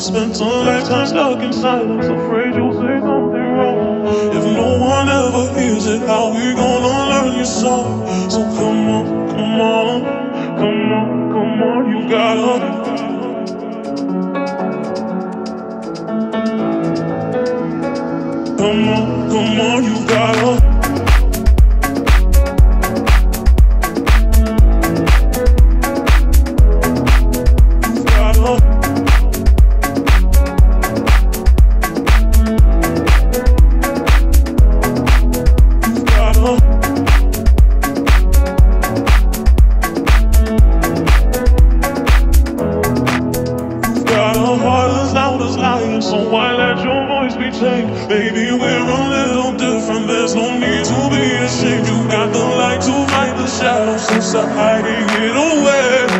You've spent a lifetime stuck in silence, afraid you'll say something wrong. If no one ever hears it, how we gonna learn your song? So come on, come on, come on, come on, you gotta. Come on, come on, you gotta. Baby, we're a little different. There's no need to be ashamed. You got the light to fight the shadows. So stop hiding it away.